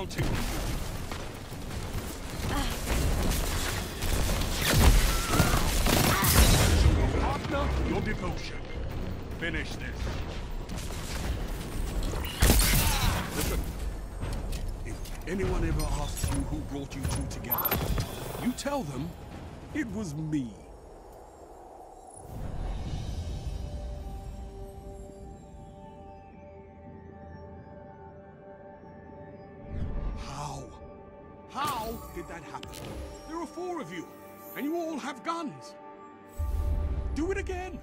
Show your partner your devotion. Finish this. Listen. If anyone ever asks you who brought you two together, you tell them it was me. How did that happen? There are four of you, and you all have guns. Do it again.